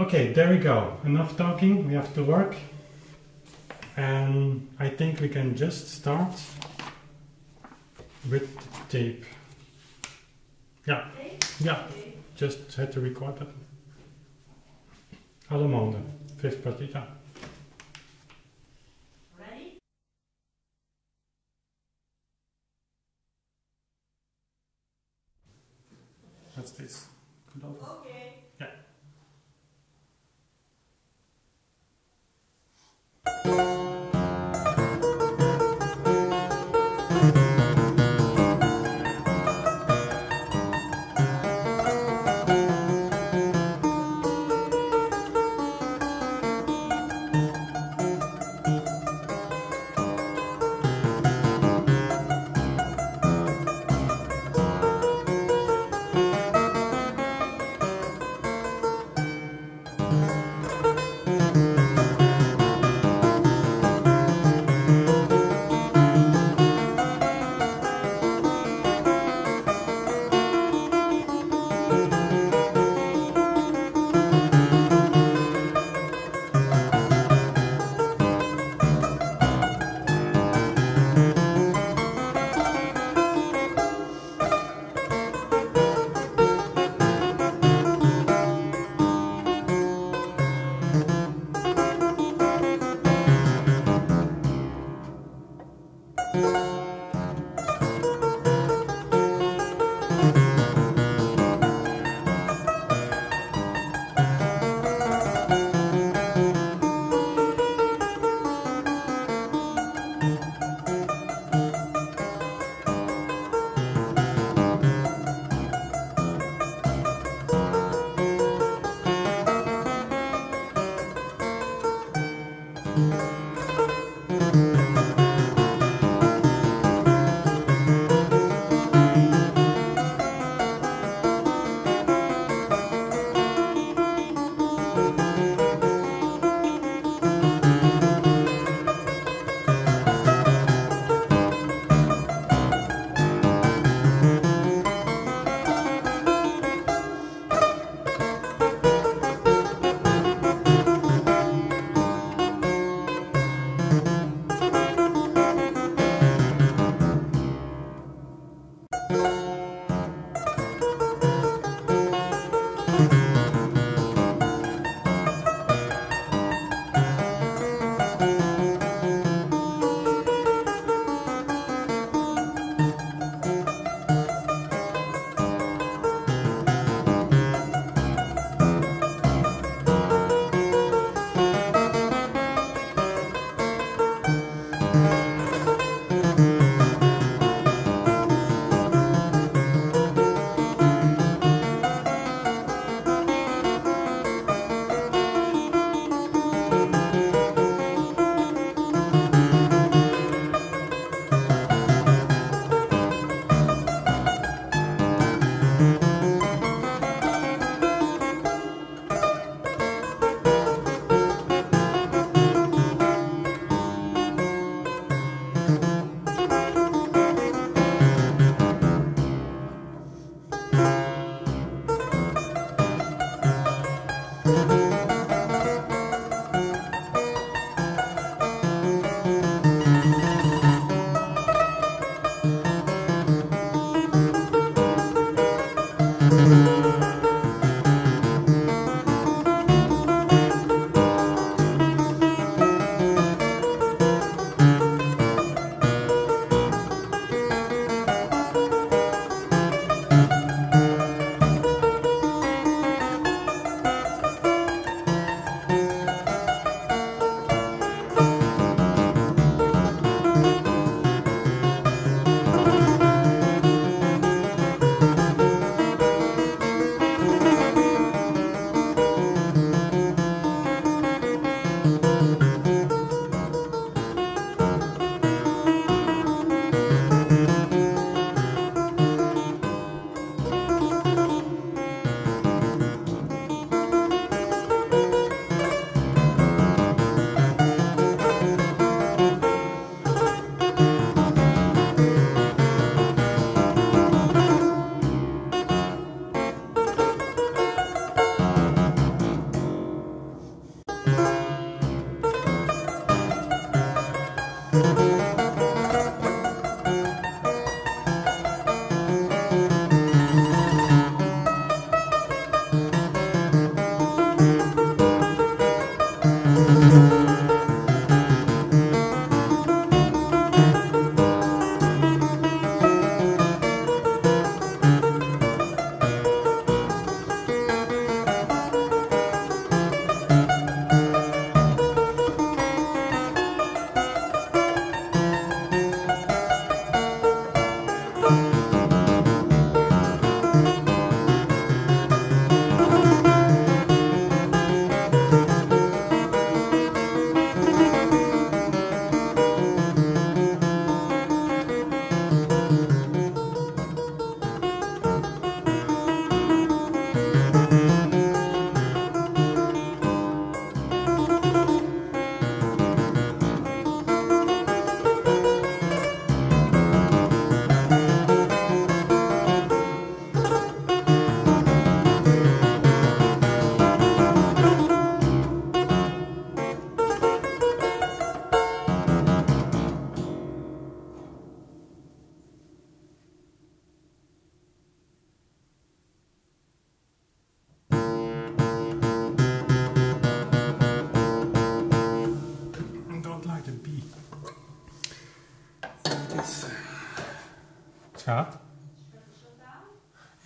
Okay, there we go. Enough talking, we have to work. And I think we can just start with tape. Ja, ja, just had to record button. Allemande, fifth partita. Ready? What's this? Okay.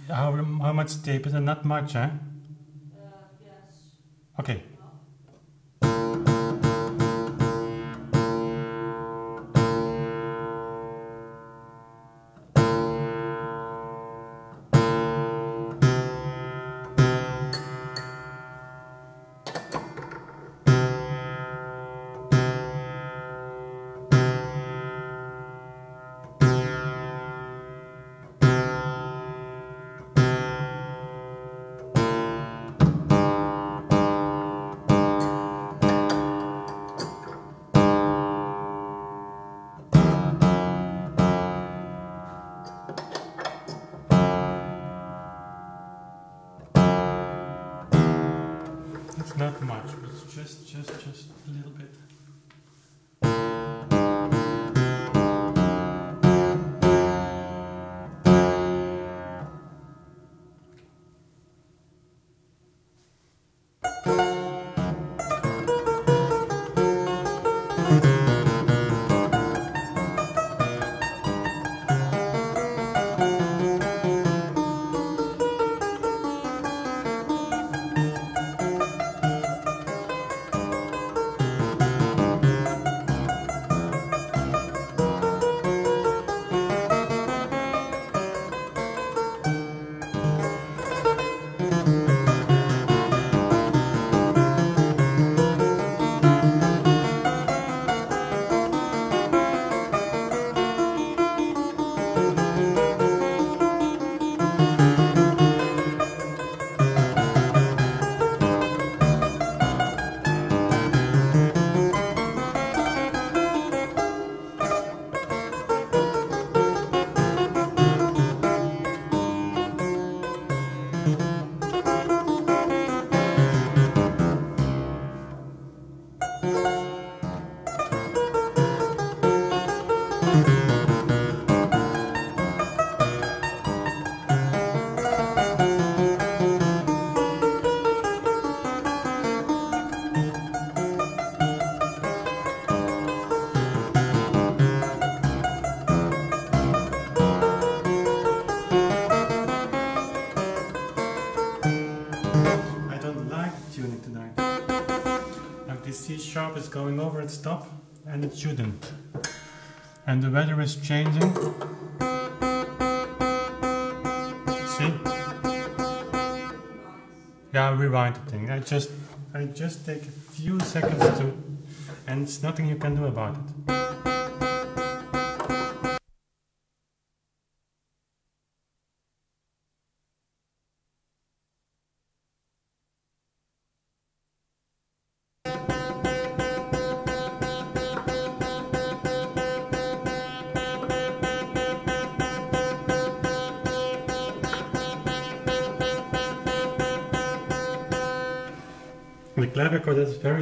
How, how much tape is it? Not much, eh? Okay. Just, just, just a little bit. Is going over its top and it shouldn't. And the weather is changing. See? Yeah, rewind the thing. I just I just take a few seconds to and it's nothing you can do about it.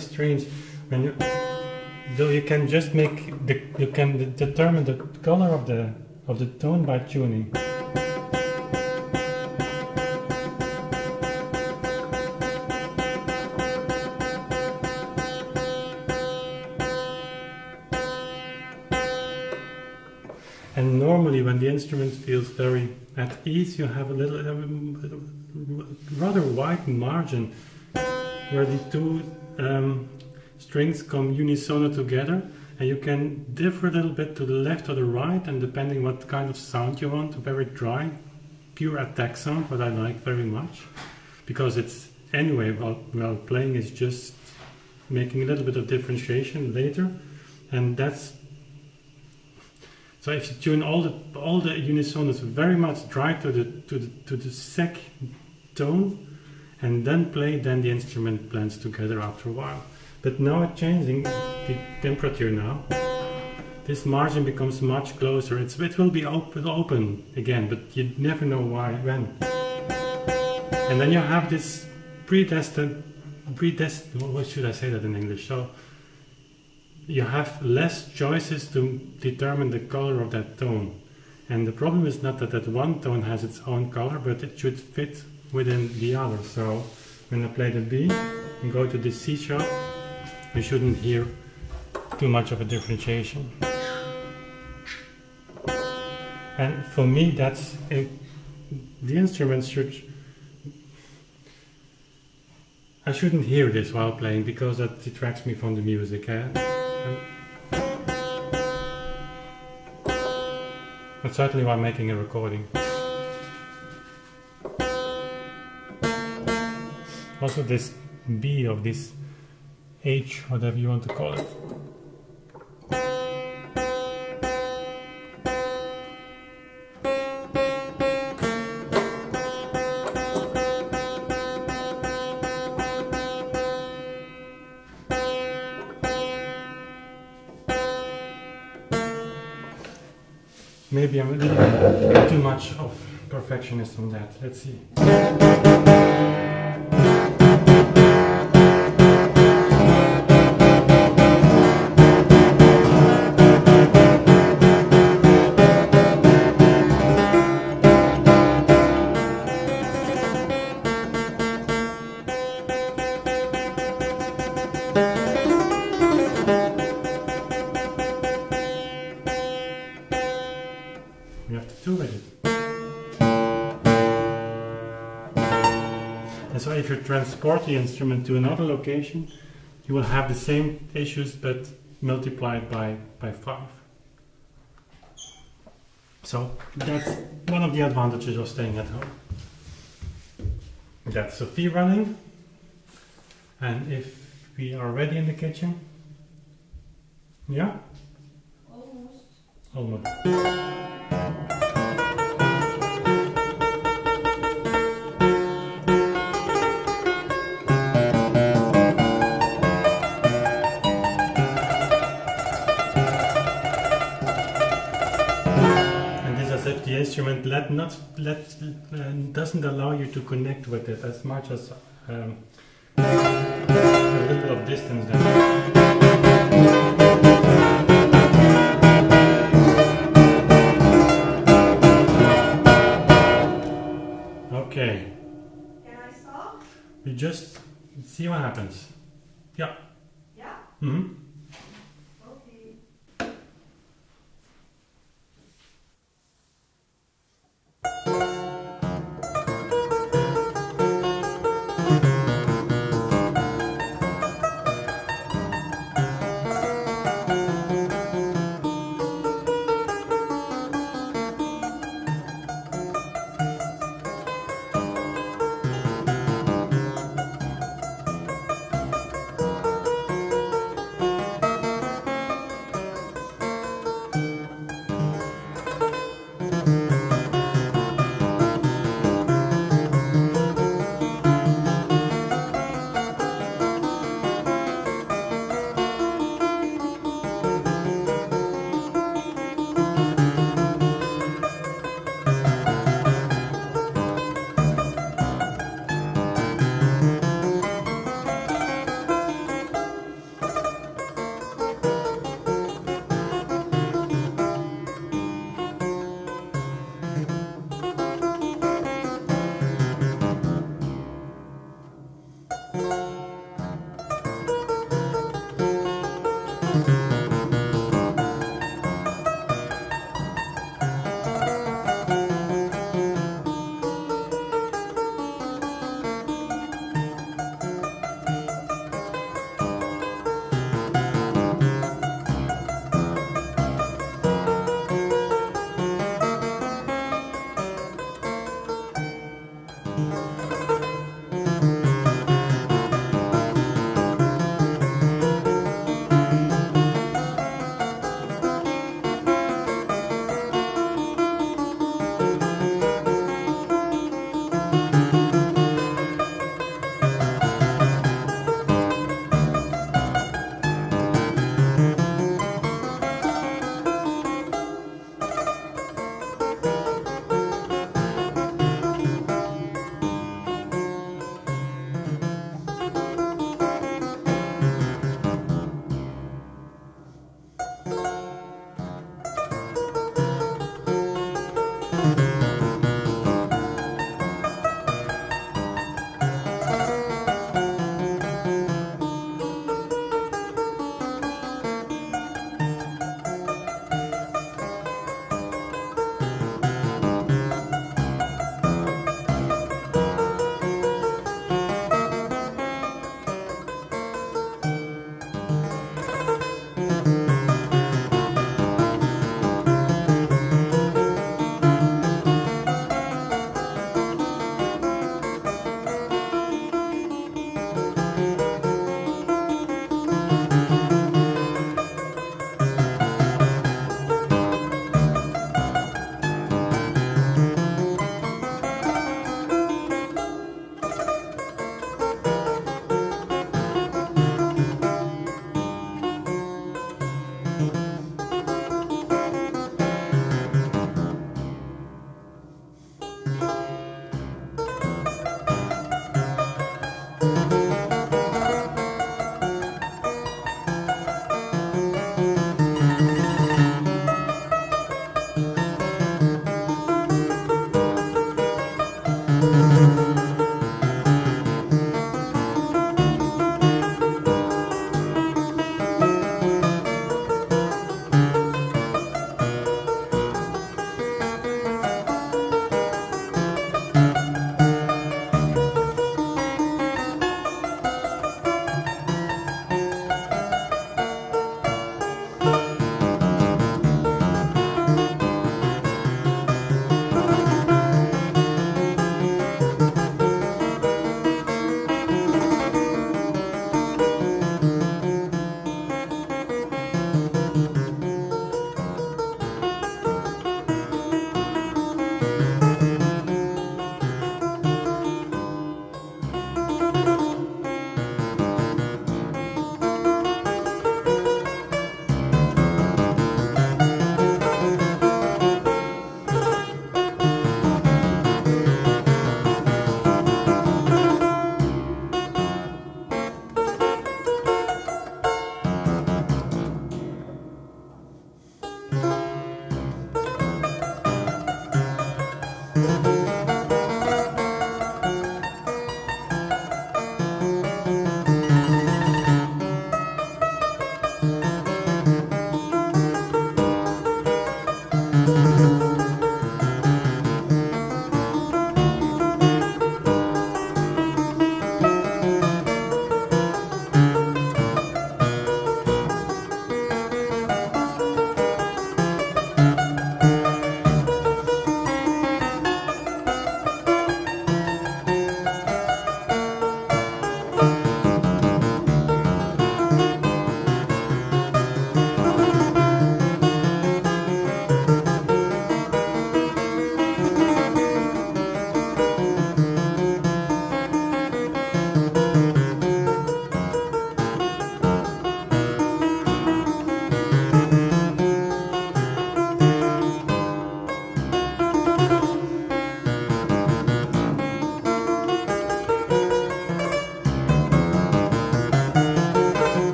Strange. When you, though you can just make the, you can de- determine the color of the of the tone by tuning. And normally, when the instrument feels very at ease, you have a little, rather wide margin where the two um, strings come unisono together and you can differ a little bit to the left or the right and depending what kind of sound you want, very dry, pure attack sound, what I like very much because it's anyway while, while playing is just making a little bit of differentiation later and that's so if you tune all the all the unisonos very much dry to the to the to the sec tone and then play, then the instrument blends together after a while. But now it's changing the temperature now. This margin becomes much closer. It's, it will be open, open again, but you never know why, when. And then you have this predestined, predestined, what should I say that in English? So you have less choices to determine the color of that tone. And the problem is not that that one tone has its own color, but it should fit within the other. So when I play the B and go to the C sharp, you shouldn't hear too much of a differentiation. And for me, that's uh, the instrument should. I shouldn't hear this while playing because that detracts me from the music. Eh? But certainly while making a recording. Also, this B of this H, whatever you want to call it. Maybe I'm a little too much of perfectionist on that. Let's see. The instrument to another location, you will have the same issues but multiplied by, by 5. So that's one of the advantages of staying at home. That's Sophie running. And if we are ready in the kitchen, yeah? Almost. Almost. Instrument let not let uh, doesn't allow you to connect with it as much as um, a little of distance there. Okay, Can I stop? we just see what happens. Yeah. Yeah? hmm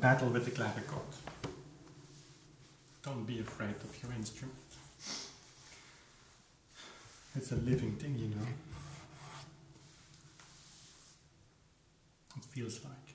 battle with the clavichord. Don't be afraid of your instrument. It's a living thing, you know. It feels like.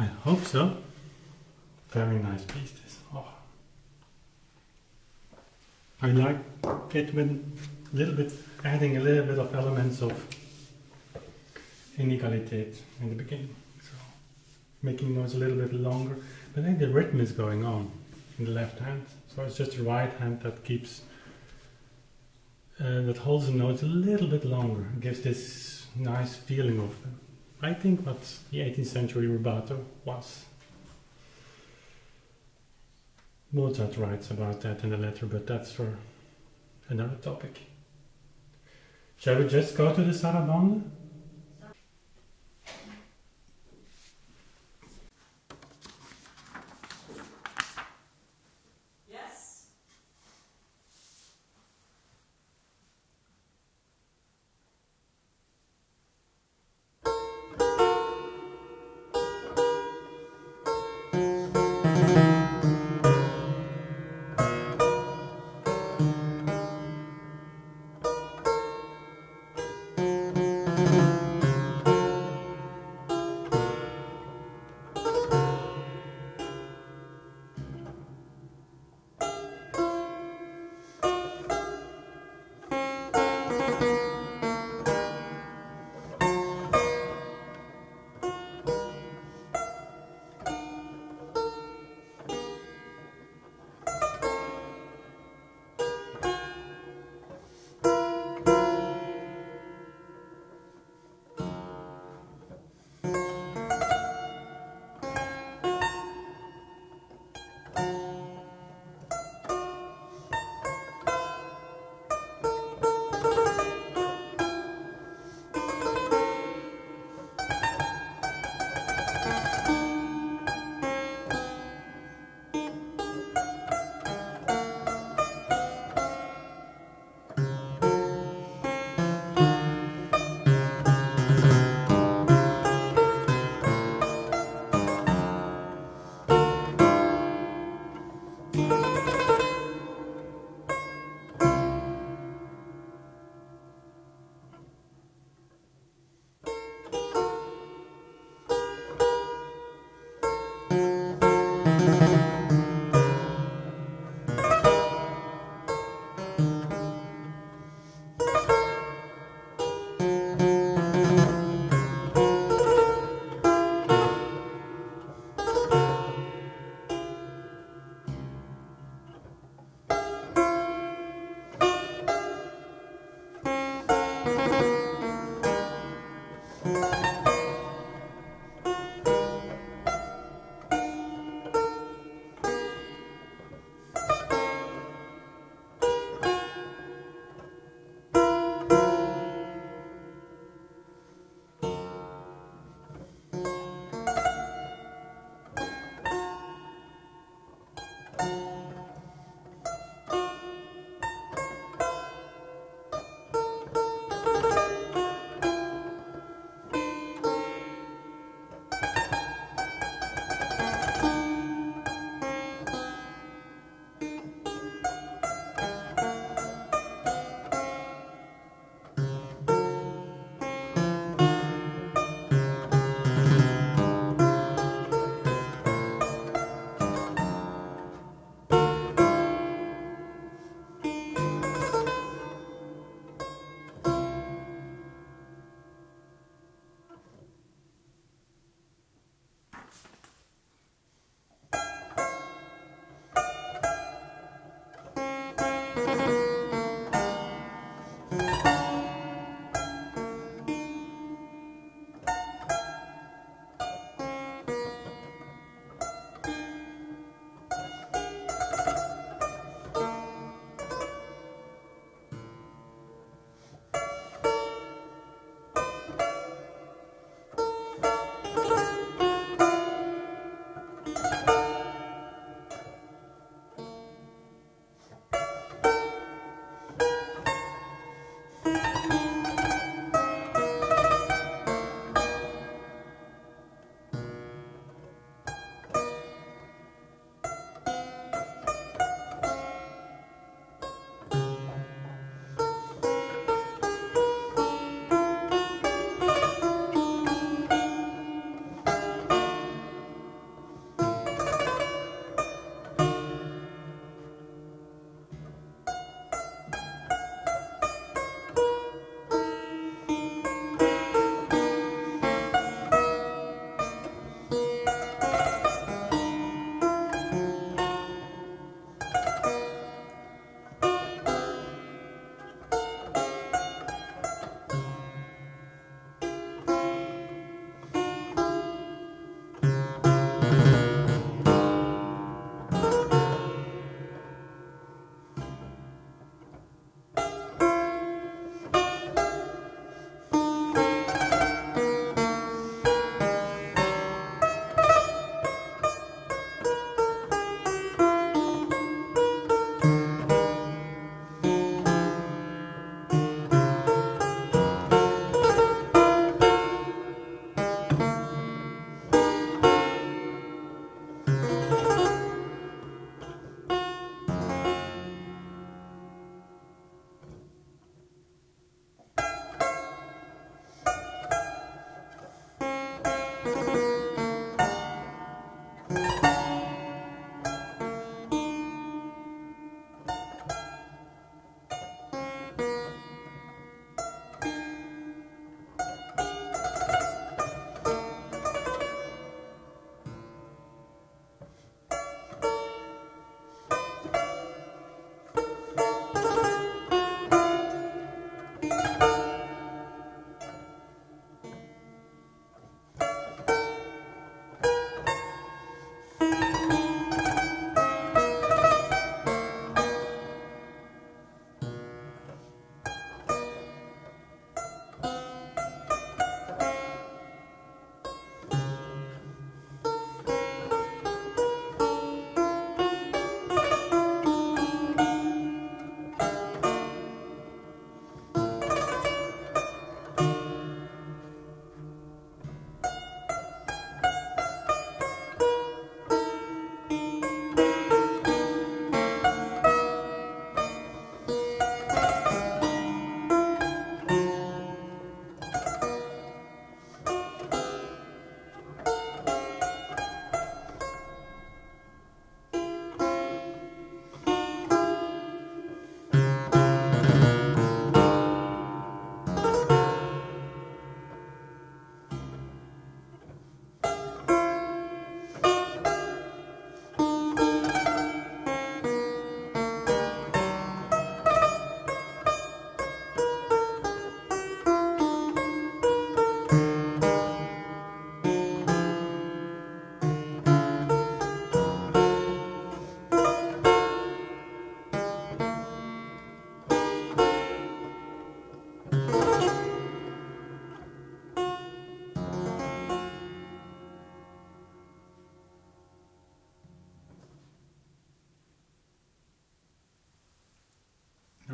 I hope so. Very nice piece this. Oh. I like it with a little bit, adding a little bit of elements of inequality in the beginning. So making notes a little bit longer. But then the rhythm is going on in the left hand. So it's just the right hand that keeps, uh, that holds the notes a little bit longer. It gives this nice feeling of, I think, what the 18th century rubato was. Mozart writes about that in a letter, but that's for another topic. Shall we just go to the Sarabande?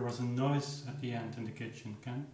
Was a noise at the end in the kitchen, Ken?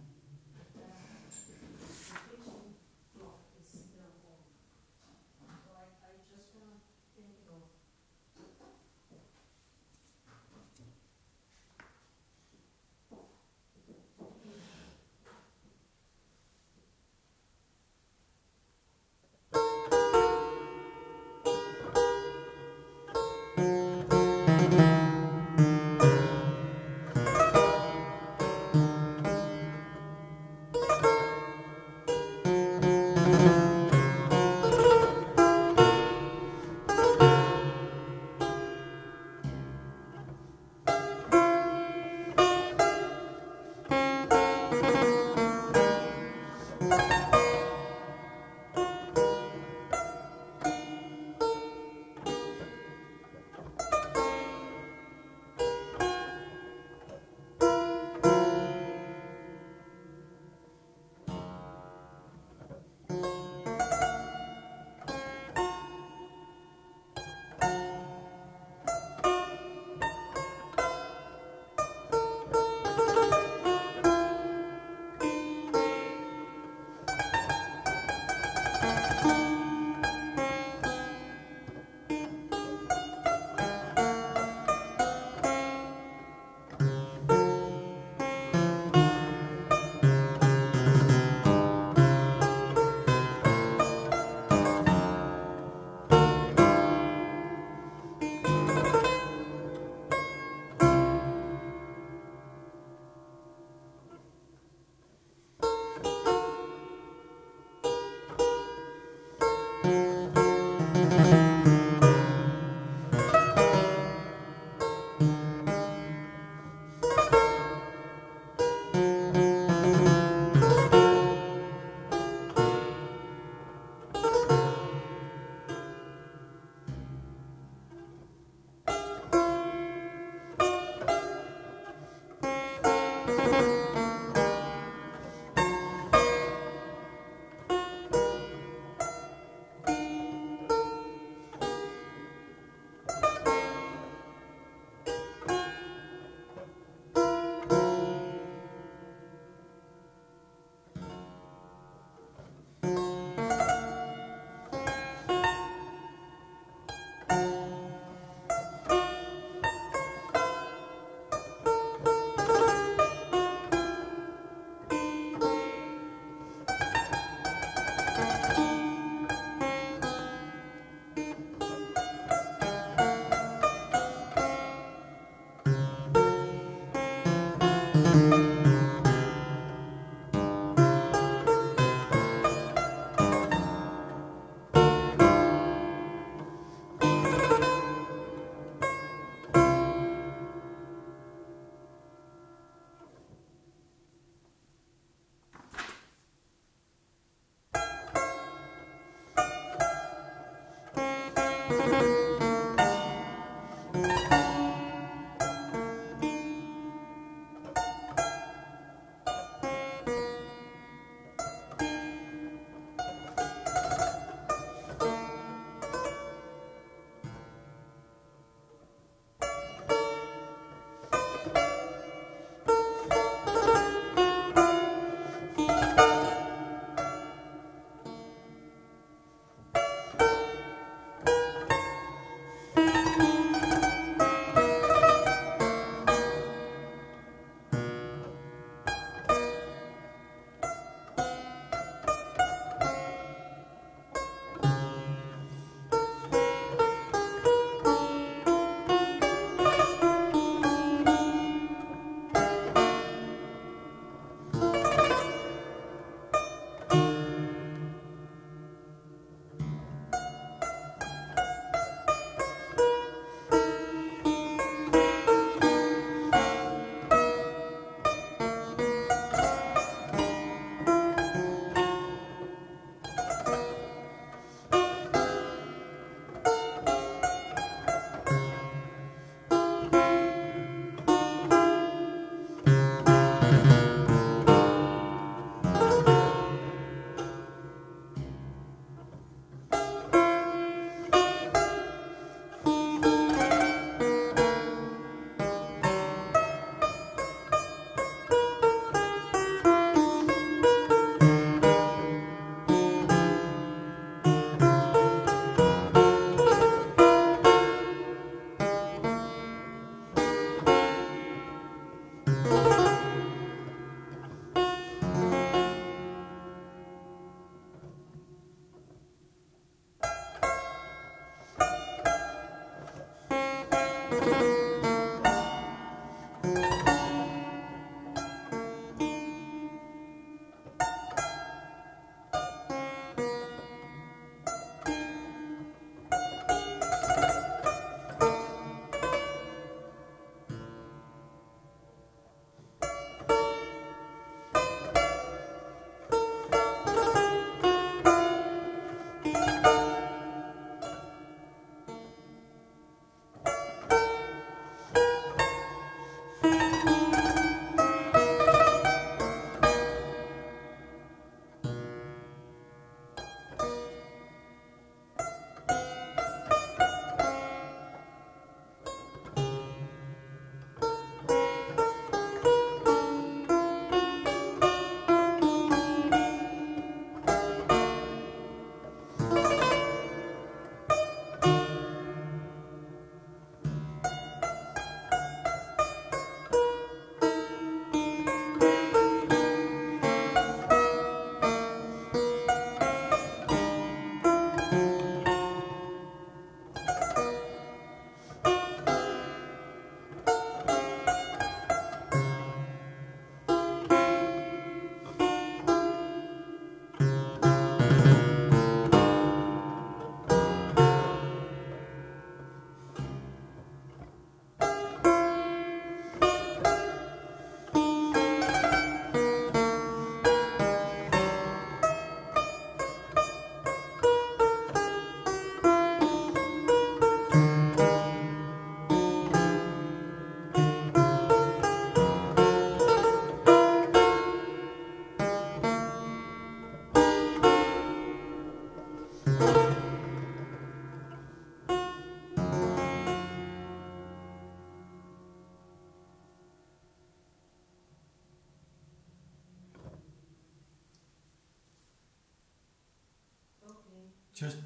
Just,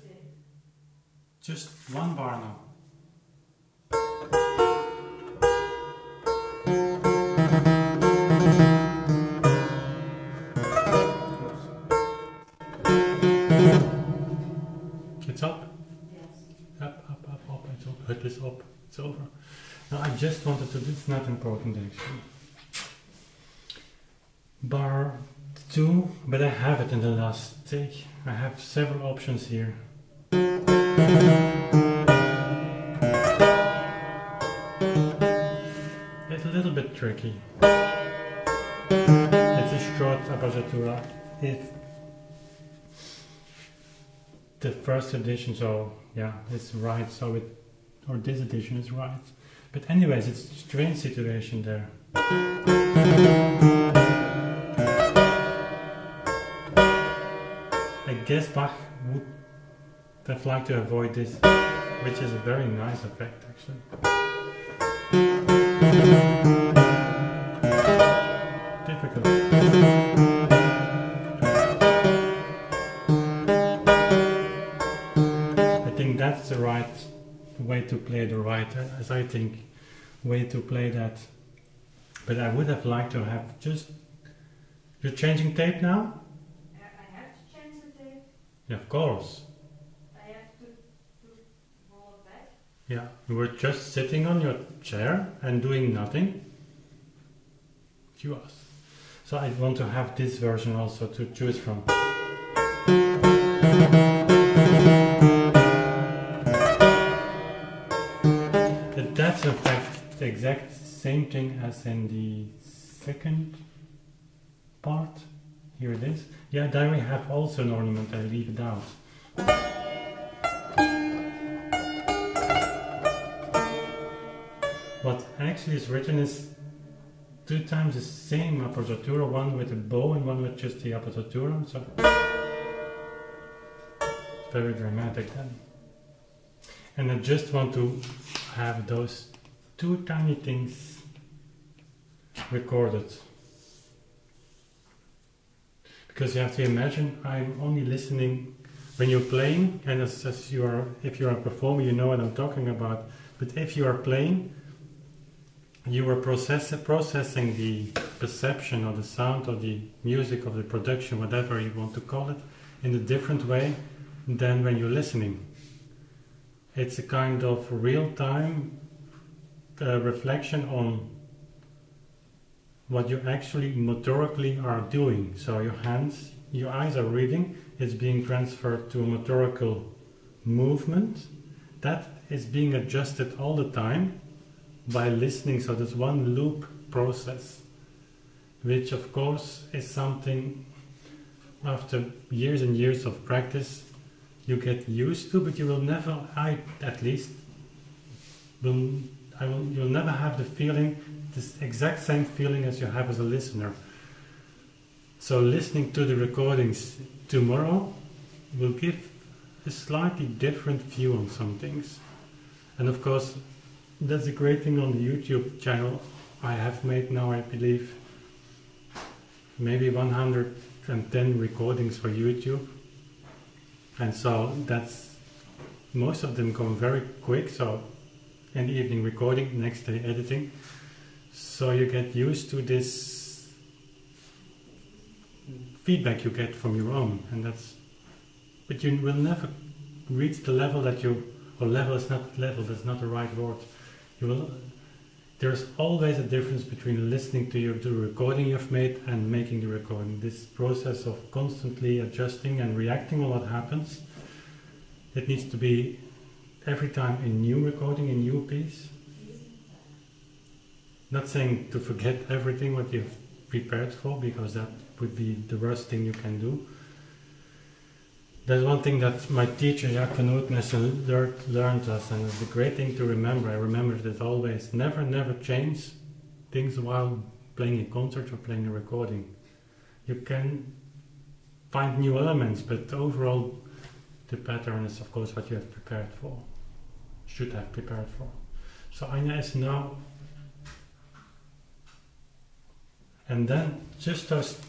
just one bar now. It's up, up, up, up, up, it's up, it is up, it's over. Now I just wanted to, is not important actually. Bar 2, but I have it in the last take. I have several options here. It's a little bit tricky. It's a short appoggiatura. If the first edition, so yeah, it's right, so it, or this edition is right. But anyways, it's a strange situation there. I guess Bach would have liked to avoid this, which is a very nice effect actually. Difficult. I think that's the right way to play the right, as I think, way to play that. But I would have liked to have just. You're changing tape now? I I have to change the tape. Yeah, of course. I have to, to roll it back. Yeah, you were just sitting on your chair and doing nothing. You asked. So I want to have this version also to choose from. But that's in fact the exact same thing as in the second part. Here it is. Yeah, there we have also an ornament, I leave it out. What actually is written is two times the same appoggiatura, one with a bow and one with just the appoggiatura. So it's very dramatic then. And I just want to have those two tiny things recorded. Because you have to imagine I'm only listening when you're playing, and as, as you are, if you are a performer, you know what I'm talking about. But if you are playing, you are process, processing the perception of the sound of the music of the production, whatever you want to call it, in a different way than when you're listening. It's a kind of real time uh, reflection on what you actually motorically are doing. So your hands, your eyes are reading, it's being transferred to a motorical movement that is being adjusted all the time by listening. So there's one loop process, which of course is something after years and years of practice you get used to, but you will never, I at least, will, I will, you'll never have the feeling, this exact same feeling as you have as a listener. So listening to the recordings tomorrow will give a slightly different view on some things. And of course, that's a great thing on the YouTube channel. I have made now, I believe, maybe 110 recordings for YouTube. And so that's most of them come very quick. So in the evening recording, next day editing. So you get used to this feedback you get from your own, and that's. But you will never reach the level that you, or level is not level. That's not the right word. You will. There's always a difference between listening to your the recording you've made and making the recording. This process of constantly adjusting and reacting on what happens. It needs to be every time a new recording, a new piece. Not saying to forget everything what you've prepared for, because that would be the worst thing you can do. There's one thing that my teacher Jaak van Ootmessen learned, us, and it's a great thing to remember. I remember it always. Never, never change things while playing a concert or playing a recording. You can find new elements, but overall, the pattern is, of course, what you have prepared for, should have prepared for. So Anya is now and then just those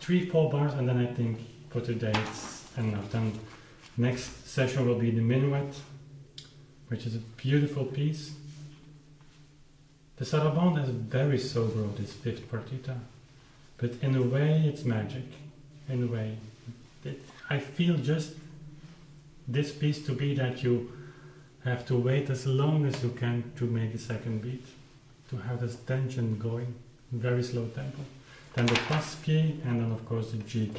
three, four bars, and then I think for today it's enough. Then Next session will be the Minuet, which is a beautiful piece. The Sarabande is very sober, this fifth partita, but in a way it's magic. In a way, it, I feel just this piece to be that you have to wait as long as you can to make a second beat, to have this tension going, very slow tempo. Then the passepied, and then of course the jig.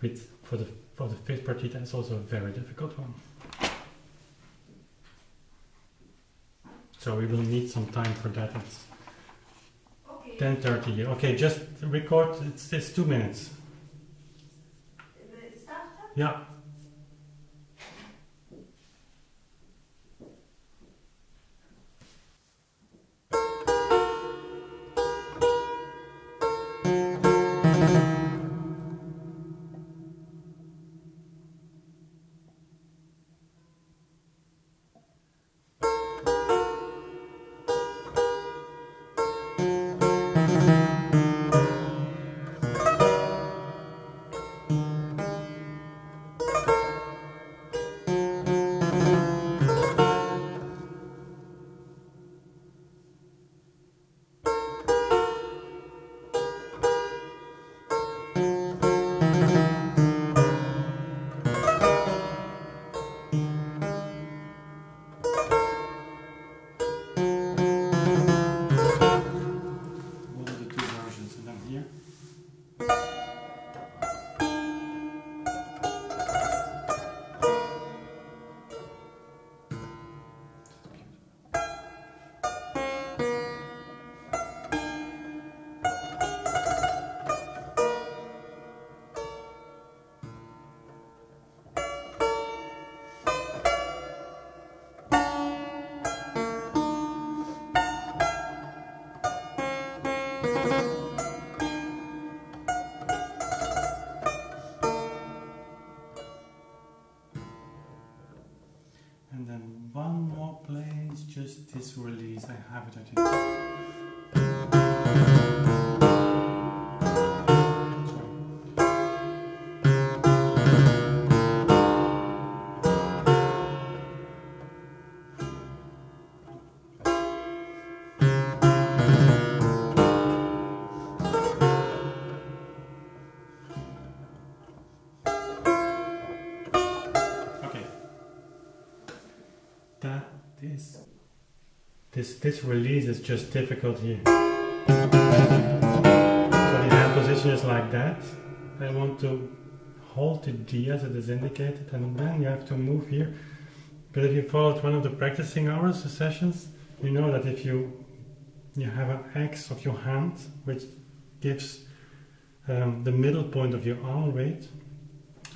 With for the for the fifth partita, it's also a very difficult one. So we will need some time for that. It's Okay. 10:30 here. Okay, just record. It's it's two minutes. The start time? Yeah. Just this release. I have it, I. this this release is just difficult here. So the hand position is like that. I want to hold the D as it is indicated, and then you have to move here. But if you followed one of the practicing hours, the sessions, you know that if you you have an X of your hand, which gives um, the middle point of your arm weight,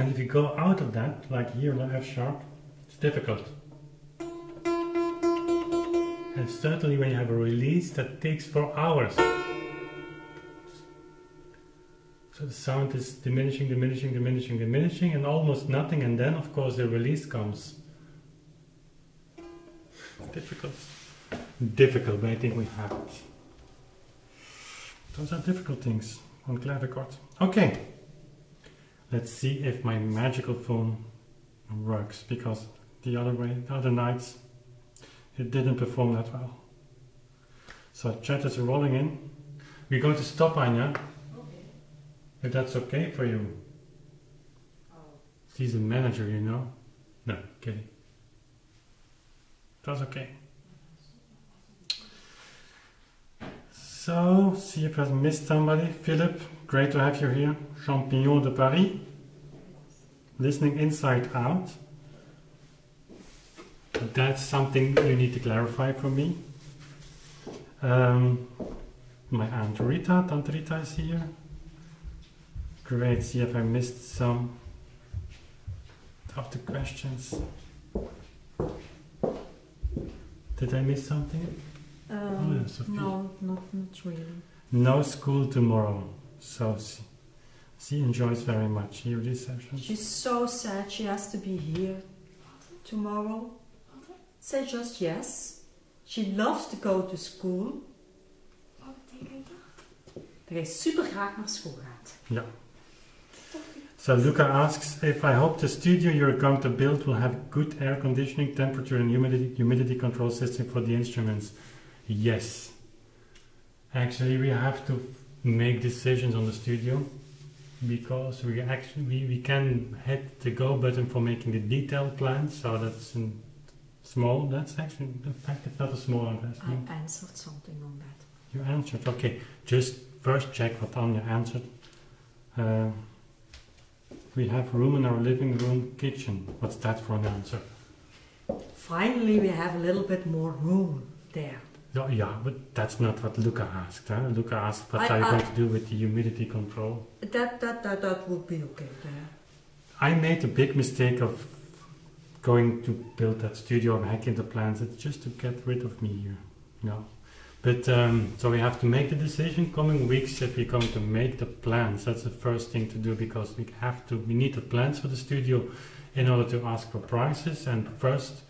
and if you go out of that, like here, like F sharp, it's difficult. And certainly when you have a release that takes for hours. So the sound is diminishing, diminishing, diminishing, diminishing, and almost nothing, and then of course the release comes. Difficult. Difficult, but I think we have it. Those are difficult things on clavichord. Okay. Let's see if my magical phone works because the other way, the other nights, it didn't perform that well. So chat is rolling in. We're going to stop, Anya, Okay. if that's okay for you. Oh. She's a manager, you know. No, kidding. That's okay. So, see if I've missed somebody. Philip, great to have you here. Champignon de Paris. Listening inside out. That's something you need to clarify for me. Um, my Aunt Rita, Tante Rita is here. Great, see if I missed some of the questions. Did I miss something? Um, yeah, no, not, not really. No school tomorrow, so she, she enjoys very much here these sessions. She's so sad she has to be here tomorrow. Say just yes. She loves to go to school. Wat betekent dat? Dat hij super graag naar school gaat. So Luca asks if I hope the studio you're going to build will have good air conditioning, temperature, and humidity, humidity control system for the instruments. Yes. Actually, we have to make decisions on the studio because we actually we, we can hit the go button for making the detailed plans. So that's in small. That's actually in fact it's not a small investment. I answered something on that. You answered. Okay, just first check what Anya answered. Uh, we have room in our living room kitchen. What's that for an answer? Finally, we have a little bit more room there. Yeah, yeah, but that's not what Luca asked. Huh? Luca asked what I- are you I- going to do with the humidity control. That that that that would be okay there. I made a big mistake of going to build that studio back in the plans. It's just to get rid of me here. No. But um, so we have to make the decision coming weeks if we're going to make the plans. That's the first thing to do because we have to. We need the plans for the studio in order to ask for prices. And first,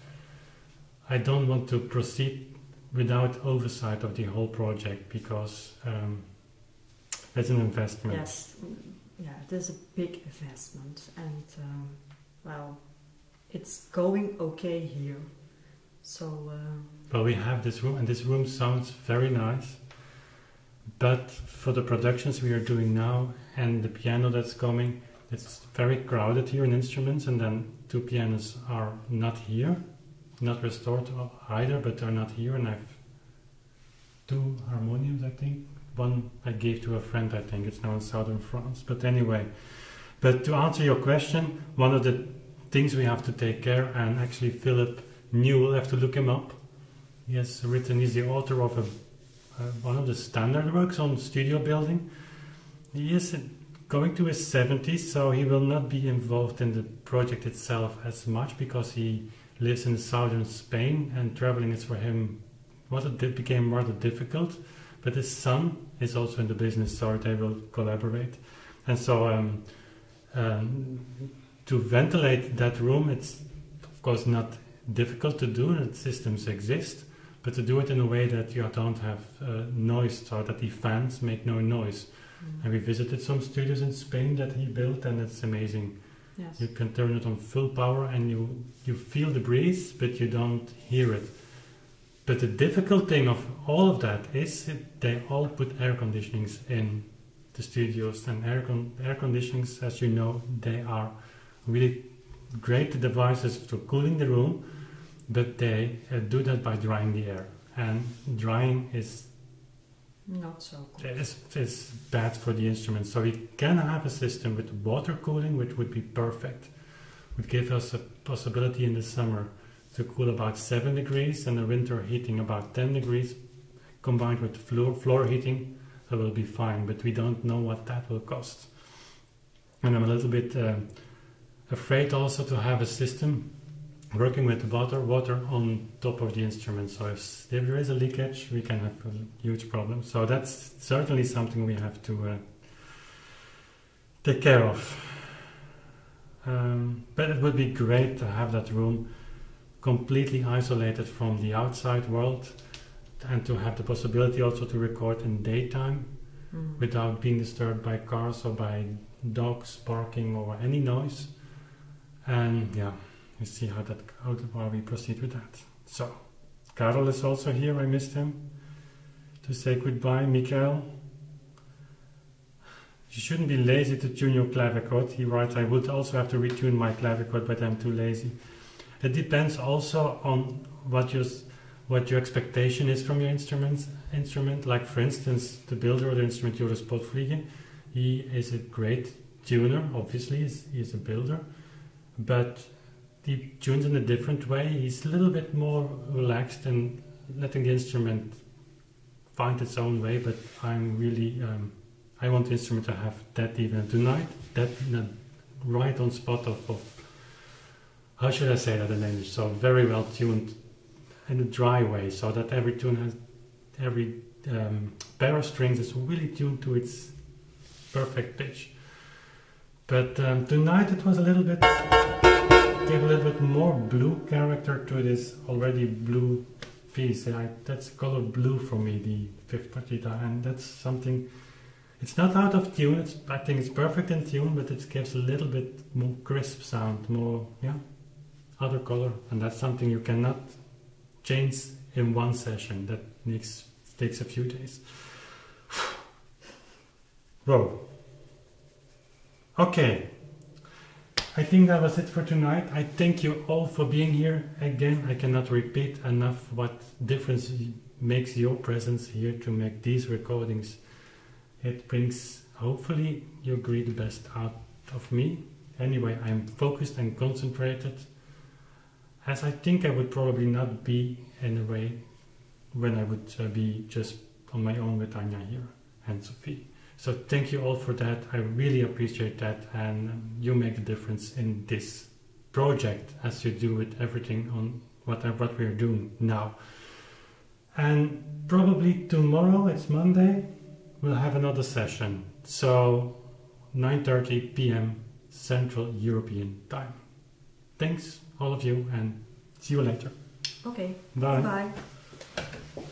I don't want to proceed without oversight of the whole project because um, it's an investment. Yes, mm, yeah, it is a big investment, and um, well, it's going okay here. So uh, Well, we have this room, and this room sounds very nice. But for the productions we are doing now and the piano that's coming, it's very crowded here in instruments, and then two pianos are not here, not restored either, but they're not here, and I've two harmoniums, I think. One I gave to a friend, I think it's now in southern France. But anyway, but to answer your question, one of the things we have to take care, and actually Philip Newell, have to look him up. He has written, he's the author of a, one of the standard works on studio building. He is going to his 70s, so he will not be involved in the project itself as much because he lives in southern Spain and traveling is for him what it became rather difficult. But his son is also in the business, so they will collaborate. And so, um, um, to ventilate that room, it's of course not difficult to do, and systems exist, but to do it in a way that you don't have uh, noise, so that the fans make no noise. And we visited some studios in Spain that he built, and it's amazing. yes, You can turn it on full power, and you you feel the breeze, but you don't hear it. But the difficult thing of all of that is it, they all put air conditionings in the studios, and air con- air conditionings, as you know, they are really great devices for cooling the room, but they uh, do that by drying the air, and drying is not so good. It's, is bad for the instrument. So we can have a system with water cooling, which would be perfect. Would give us a possibility in the summer to cool about 7 degrees and the winter heating about 10 degrees combined with floor, floor heating that will be fine but we don't know what that will cost and I'm a little bit uh, afraid also to have a system working with water water on top of the instrument so if, if there is a leakage we can have a huge problem so that's certainly something we have to uh, take care of um, but it would be great to have that room completely isolated from the outside world and to have the possibility also to record in daytime Mm. without being disturbed by cars or by dogs barking or any noise. And yeah, we see how that how, how we proceed with that. So, Karel is also here. I missed him to say goodbye. Mikael, you shouldn't be lazy to tune your clavichord. He writes, I would also have to retune my clavichord, but I'm too lazy. It depends also on what your what your expectation is from your instruments instrument. Like for instance, the builder of the instrument Joris Potvlieghe, he is a great tuner. Obviously, he's, he's a builder, but he tunes in a different way. He's a little bit more relaxed and letting the instrument find its own way. But I'm really um, I want the instrument to have that even tonight. That right on spot of, of how should I say that in English? So very well tuned in a dry way, so that every tune has every um, pair of strings is really tuned to its perfect pitch. But um, tonight it was a little bit gave a little bit more blue character to this already blue piece. I, that's color blue for me, the fifth partita, and that's something It's not out of tune. It's, I think it's perfect in tune, but it gives a little bit more crisp sound, more yeah, other color, and that's something you cannot change in one session. That needs takes a few days. Whoa. Okay. I think that was it for tonight. I thank you all for being here. Again, I cannot repeat enough what difference makes your presence here to make these recordings. It brings, hopefully, you agree, the best out of me. Anyway, I'm focused and concentrated, as I think I would probably not be in a way when I would uh, be just on my own with Anya here and Sophie. So thank you all for that. I really appreciate that, and you make a difference in this project as you do with everything on what what we're doing now. And probably tomorrow, it's Monday, we'll have another session. So 9:30 p.m. Central European Time. Thanks all of you, and see you later. Okay. Bye. Bye.